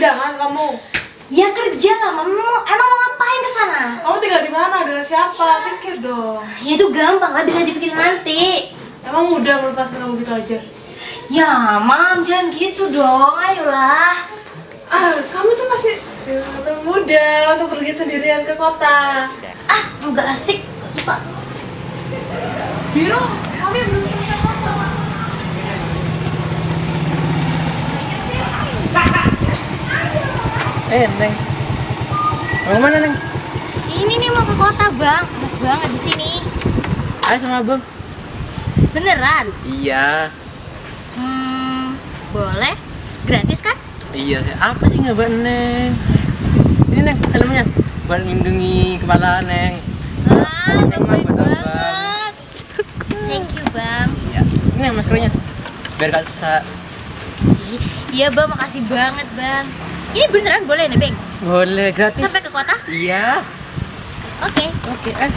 Gelandangan kamu? Ya kerja lah, Mam. Emang mau ngapain ke sana? Kamu tinggal di mana? Dengan siapa? Pikir dong. Ya itu gampang lah, bisa dipikirin nanti. Emang mudah melepaskan kamu gitu aja? Ya, Mam, jangan gitu dong. Ayolah. Ah, kamu tuh masih terlalu muda untuk pergi sendirian ke kota. Ah, enggak asik. Nggak suka. Biro, kami belum selesai kota. Eh, Neng. Mau mana, Neng? Ini nih mau ke kota, Bang. Mas banget di sini. Ayo sama Abang. Beneran? Iya. Hmm, boleh? Gratis kan? Iya, apa sih nggak Mbak Neng? Ini Neng, helmnya. Buat melindungi kepala Neng. Ah, Sama baik banget. Thank you, Bang. Iya. Ini yang maskernya. Biar gak sa Ih, Iya, Bang. Makasih banget, Bang. Ini beneran boleh nih, Bang? boleh gratis. Sampai ke kota? Iya. Oke. Oke, eh.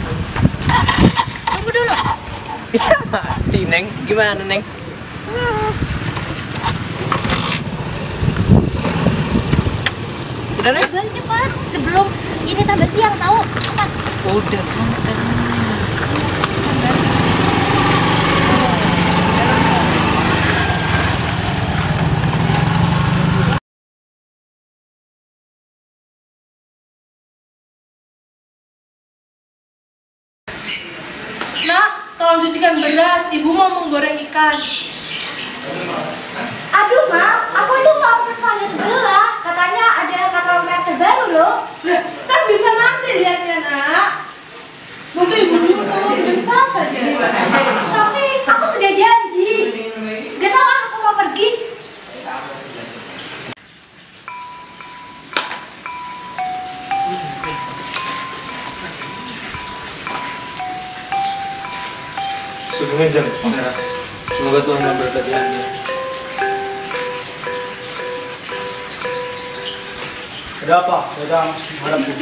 Tunggu dulu. Iya, mati Neng. Gimana, Neng? Sudah, Neng? Bang, cepat. Sebelum ini tambah siang, tahu? Cepat. Udah santai. Nak, cucikan beras. Ibu mau menggoreng ikan. Sugeng Enjang, Pangeran. Semoga Tuhan memberkati Anda. Ada apa? Datang menghadapku.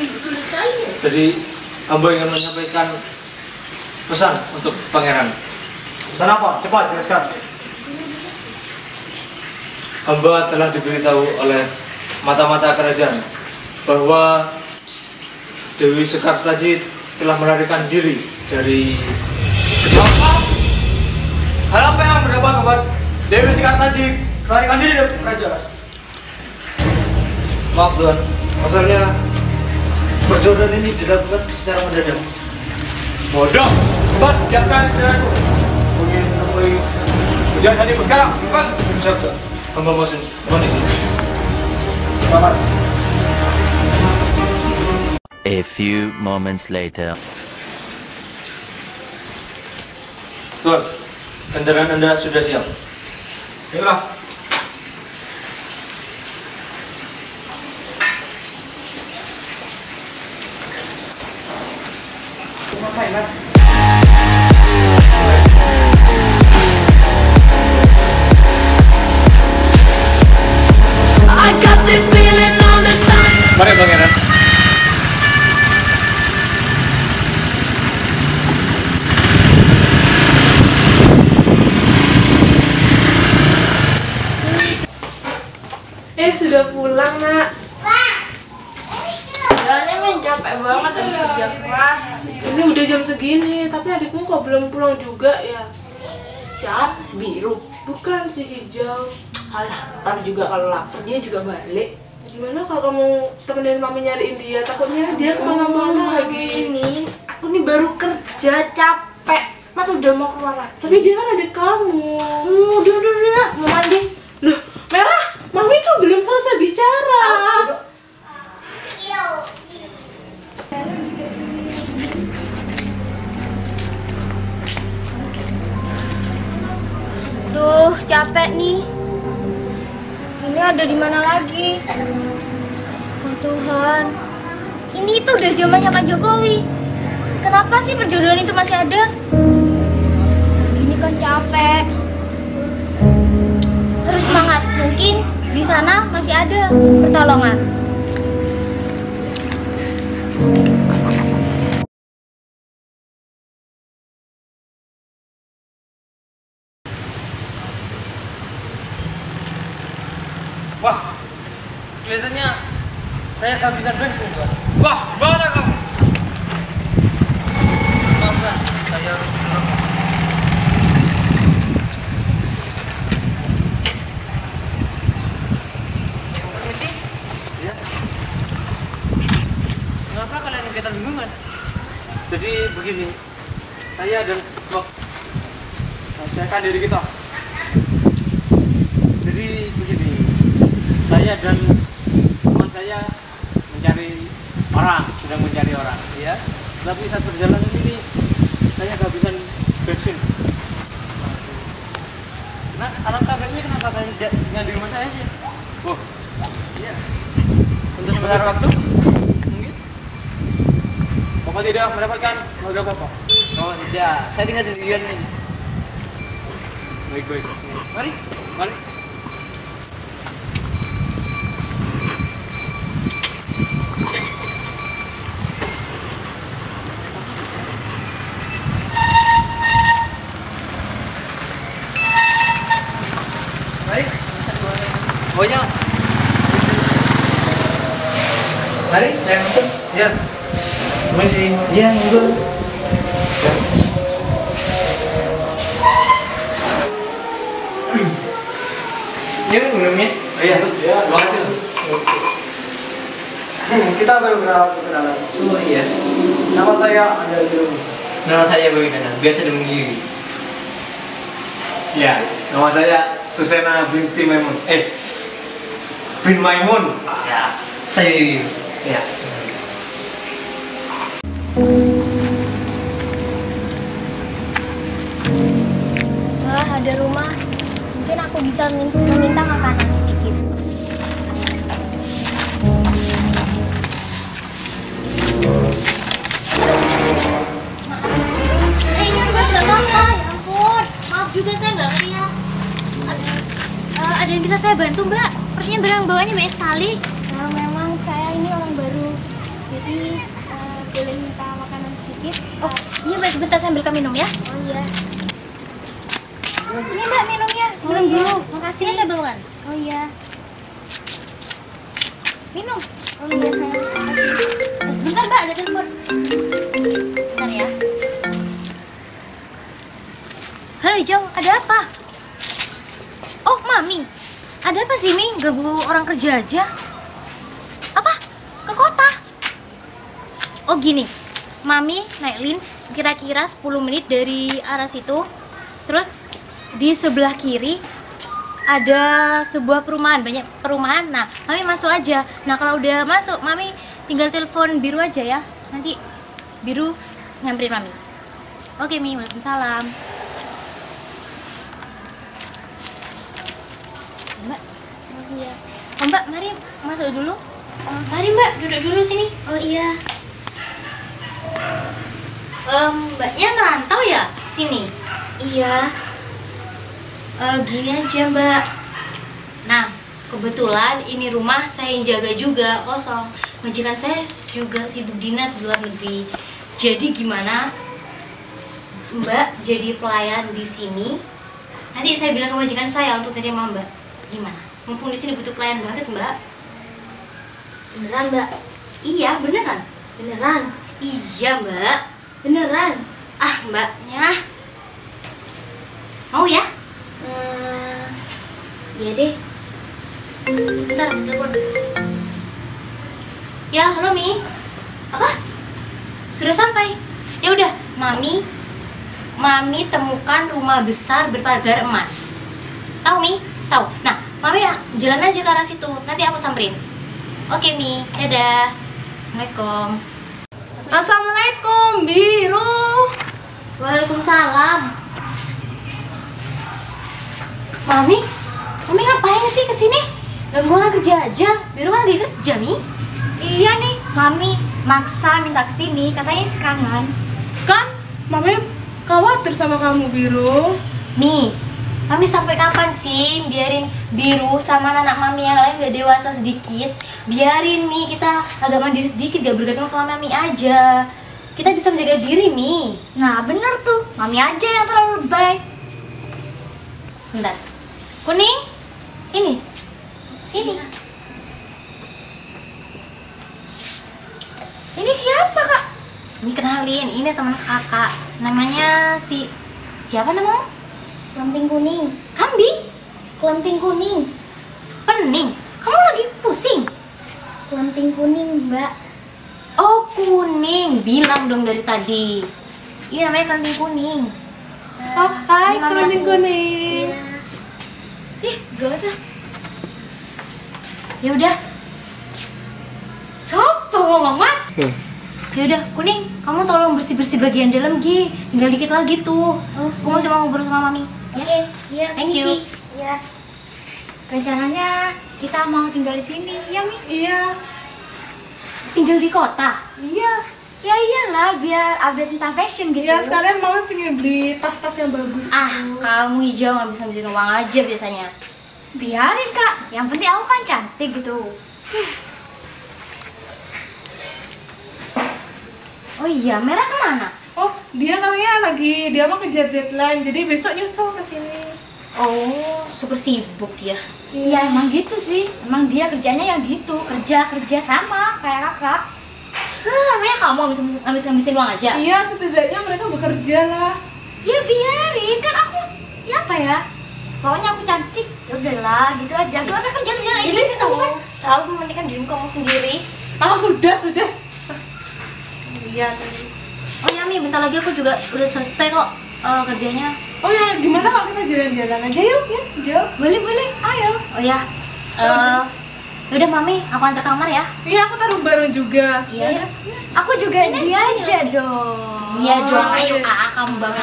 Jadi, hamba ingin menyampaikan pesan untuk Pangeran. Pesan apa? Cepat jelaskan. Hamba telah diberitahu oleh mata-mata kerajaan bahwa Dewi Sekartaji telah melarikan diri dari Apa? Hal apa yang mendapat membuat Dewi Sikartaji melarikan diri dari kerajaan? Maaf Tuhan, masalahnya perjodohan ini dilakukan secara mendadak. Bodoh! Cepat, siapkan jalan itu. Ingin menemui ujian hatiku sekarang. Cepat! Siap Tuhan, hamba mohon mohon izin. Selamat. A few moments later. Tuhan, kendaraan Anda sudah siap. Inilah. Mari, Sudah pulang, Nak. Jalannya main capek banget habis kerja keras. Ini udah jam segini, tapi adikmu kok belum pulang juga ya? Siapa si biru? Bukan si hijau. Alah, ntar juga kalau lapar dia juga balik. Gimana kalau kamu temenin mami nyariin dia? Takutnya dia ke mana-mana lagi. Ini aku nih baru kerja capek. Masa udah mau keluar lagi? Tapi dia kan adik kamu. Hmm, udah udah udah mau mandi. Duh, capek nih. Ini ada di mana lagi? Oh Tuhan. Ini tuh udah zamannya Pak Jokowi. Kenapa sih perjodohan itu masih ada? Ini kan capek. Harus semangat. Mungkin di sana masih ada pertolongan. Saya kehabisan bensin, Pak. Wah, gimana kamu? Maaf, Pak. Saya Permisi. ya. Kenapa kalian kita bingungan? Jadi begini, saya dan Loh, selesaikan diri kita. jadi begini, saya dan teman saya mencari orang, sedang mencari orang, ya. Tapi saat perjalanan ini saya kehabisan bensin. Nah, alangkah baiknya kenapa kalian di rumah saya sih? Oh, Iya. untuk sementara waktu? Mungkin. Bapak tidak mendapatkan keluarga Bapak. Oh tidak, saya tinggal sendirian nih. Baik, baik. Mari. Mari. Masih. Iya, monggo. Ini kan minumnya. Oh, iya, terima kasih. Sus. Kita baru berapa kenalan. Oh iya. Nama saya Anda Jero. Nama saya Boy Kanan, biasa dengan Yuri. Ya, nama saya Susena binti Maimun. Eh, bin Maimun. Ya, saya Yuri. Ya. Ada rumah. Mungkin aku bisa min- meminta makanan sedikit. Eh, ini nggak apa-apa, ya ampun. Maaf juga saya nggak ngeliat. Ada, eh, ada yang bisa saya bantu mbak? Sepertinya barang bawanya banyak sekali. Nah, memang saya ini orang baru. Jadi, eh, boleh minta makanan sedikit? Oh, iya mbak, sebentar saya ambilkan minum ya. Oh iya. Ini mbak minumnya, minum dulu. Makasih. Ini saya bawakan. Oh iya. Minum. Oh iya sayang. Makasih. Eh, sebentar mbak, ada telepon. Bentar ya. Halo Hijau, ada apa? Oh, Mami. Ada apa sih, Mi? Ganggu orang kerja aja? Apa? Ke kota? Oh, gini. Mami naik lins kira-kira 10 menit dari arah situ. Terus di sebelah kiri ada sebuah perumahan, banyak perumahan. Nah, Mami masuk aja. Nah, kalau udah masuk, Mami tinggal telepon biru aja ya. Nanti biru nyamperin Mami. Oke, Mi. Waalaikumsalam. Mbak. Oh iya. Oh, Mbak, mari masuk dulu. Oh, mari Mbak, duduk dulu sini. Oh iya. Em, mbaknya ngerantau ya sini? Iya. Eh, gini aja Mbak. Nah, kebetulan ini rumah saya yang jaga juga kosong. Majikan saya juga sibuk dinas di luar negeri. Jadi gimana? Mbak jadi pelayan di sini. Nanti saya bilang ke majikan saya untuk terima Mbak. Gimana? Mumpung di sini butuh pelayan banget Mbak. Beneran Mbak? Iya beneran. Beneran? Iya Mbak. Beneran. Ah Mbaknya. Mau ya? Iya deh. Sebentar, telepon. Ya, halo Mi. Apa? Sudah sampai. Ya udah, Mami. Mami temukan rumah besar berpagar emas. Tahu Mi? Tahu. Nah, Mami ya jalan aja ke arah situ. Nanti aku samperin. Oke Mi, dadah. Assalamualaikum. Assalamualaikum, Biru. Waalaikumsalam. Mami, Mami ngapain sih ke sini? Ganggu orang kerja aja, biru kan lagi kerja, Mi. Iya nih, Mami maksa minta ke sini, katanya sekangan. Kan, Mami khawatir sama kamu, Biru. Mi, Mami sampai kapan sih biarin biru sama anak Mami yang lain gak dewasa sedikit? Biarin Mi, kita agak mandiri sedikit, gak bergantung sama Mami aja. Kita bisa menjaga diri, Mi. Nah, bener tuh. Mami aja yang terlalu baik. Sebentar. Kuning, sini. Sini. Ini siapa kak? Ini kenalin, ini teman kakak. Namanya si siapa namanya? Kelenting kuning. Kambing. Kelenting kuning. Pening. Kamu lagi pusing? Kelenting kuning, Mbak. Oh kuning, bilang dong dari tadi. Iya namanya kelenting kuning. Oh, hai, kelenting kuning. Ih, gak usah. Ya udah. Sopo ngomong mat? Ya udah, kuning, kamu tolong bersih bersih bagian dalam Gi. Tinggal dikit lagi tuh. Aku masih mau ngobrol sama mami. Ya. Oke, iya, Thank you. Iya. Rencananya kita mau tinggal di sini, ya Mi? Iya, Tinggal di kota. iya. Ya iyalah, biar update tentang fashion gitu. Iya, sekalian mami pengen beli tas-tas yang bagus. Ah, kamu hijau ngabisin uang aja biasanya. Biarin kak, yang penting aku kan cantik gitu. Oh iya, merah ke mana? Oh, dia katanya lagi dia mau kejar deadline, jadi besok nyusul ke sini. Oh, super sibuk dia. Iya emang gitu sih, emang dia kerjanya yang gitu, kerja kerja sama kayak kakak. Hah, namanya kamu habis habis ngabisin uang aja. Iya, setidaknya mereka bekerja lah. Ya biarin, kan aku ya apa ya? Pokoknya aku cantik, ya udahlah gitu aja. Gak usah kerja kerja Jadi gitu. kamu kan selalu mementingkan dirimu kamu sendiri. Ah, sudah, sudah. Iya tadi. Oh ya Mi, bentar lagi aku juga udah selesai kok eh, kerjanya. Oh ya, gimana kalau kita jalan-jalan aja yuk, ya? Yuk. Boleh boleh, ayo. Oh ya, eh udah Mami, aku antar kamar ya. Iya, aku taruh bareng juga. Iya. Aku juga dia aja dong. Iya dong, ayo ah, kamu banget.